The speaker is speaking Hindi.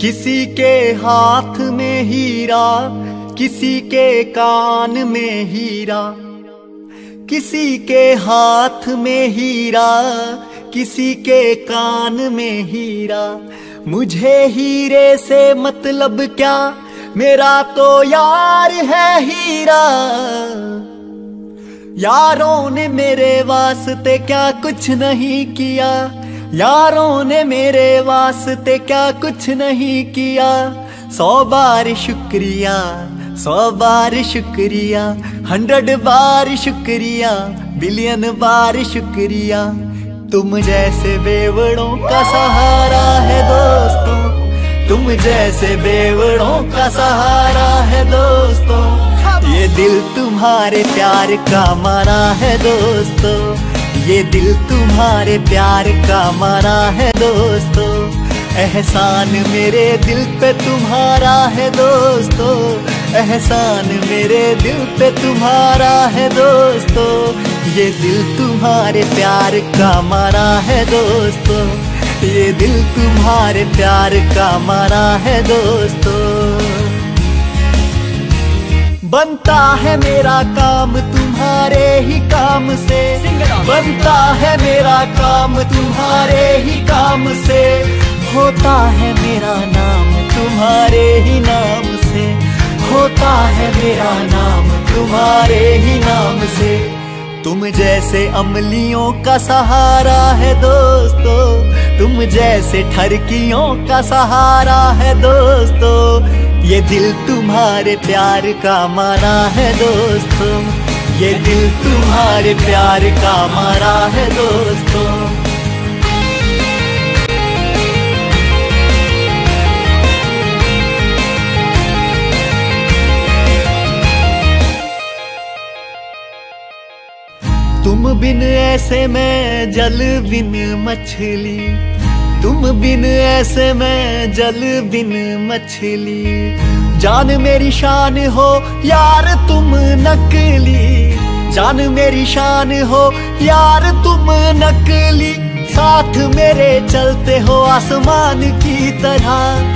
किसी के हाथ में हीरा, किसी के कान में हीरा, किसी के हाथ में हीरा, किसी के कान में हीरा। मुझे हीरे से मतलब क्या? मेरा तो यार है हीरा। यारों ने मेरे वास्ते क्या कुछ नहीं किया? यारों ने मेरे वास्ते क्या कुछ नहीं किया? सौ बार शुक्रिया, सौ बार शुक्रिया, हंड्रेड बार शुक्रिया, बिलियन बार शुक्रिया। तुम जैसे बेवड़ों का सहारा तुम जैसे बेवड़ों का सहारा है दोस्तों। ये दिल तुम्हारे प्यार का मारा है दोस्तों। ये दिल तुम्हारे प्यार का मारा है दोस्तों। एहसान मेरे दिल पे तुम्हारा है दोस्तों। एहसान मेरे दिल पे तुम्हारा है दोस्तों। ये दिल तुम्हारे प्यार का मारा है दोस्तों। ये दिल तुम्हारे प्यार का मारा है दोस्तों। बनता है मेरा काम तुम्हारे ही काम से। बनता है मेरा काम तुम्हारे ही काम से। होता है मेरा नाम तुम्हारे ही नाम से। होता है मेरा नाम तुम्हारे ही नाम से। तुम जैसे अमलियों का सहारा है दोस्तों। तुम जैसे ठरकियों का सहारा है दोस्तों। ये दिल तुम्हारे प्यार का मारा है दोस्तों। ये दिल तुम्हारे प्यार का मारा है दोस्तों। तुम बिन ऐसे में जल बिन मछली तुम बिन ऐसे मैं जल बिन मछली। जान मेरी शान हो यार तुम नकली। जान मेरी शान हो यार तुम नकली। साथ मेरे चलते हो आसमान की तरह।